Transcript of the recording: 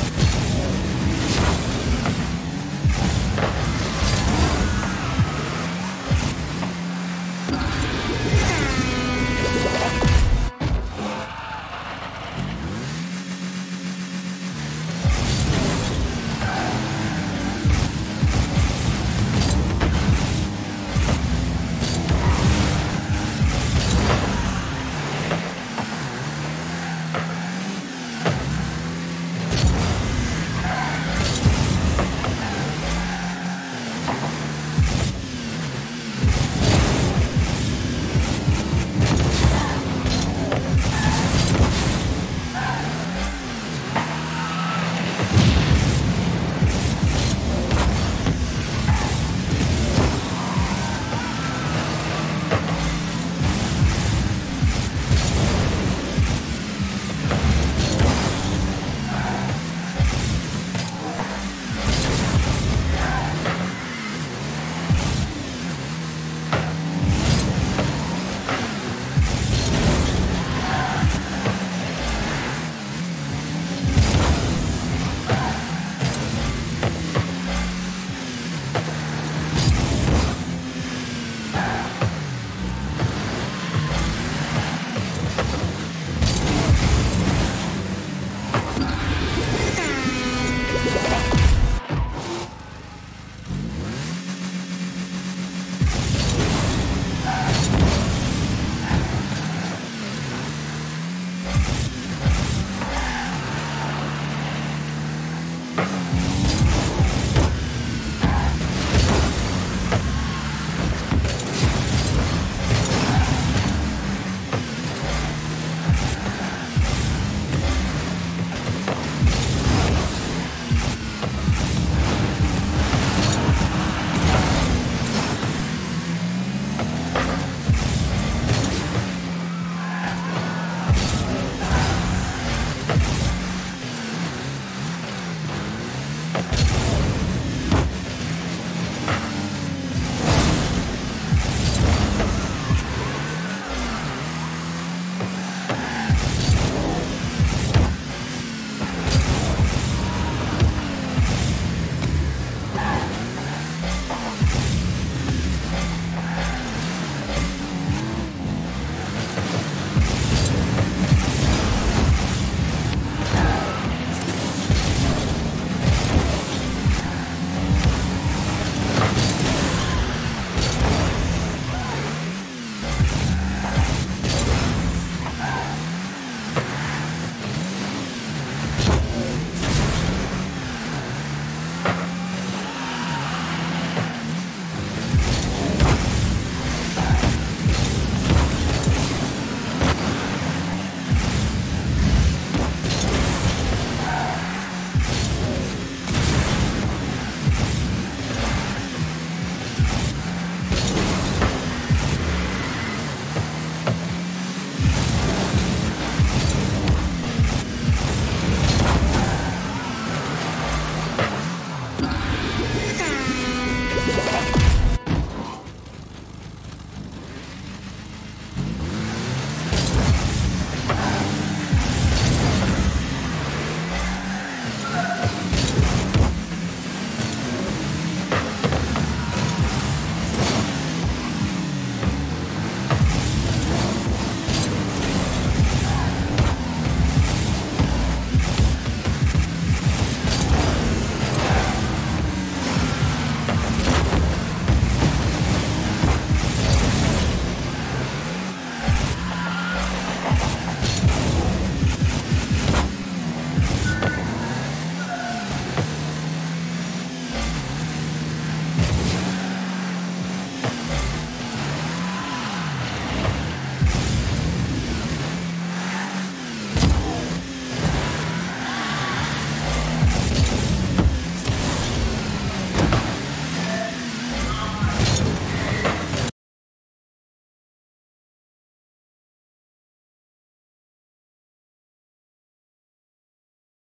you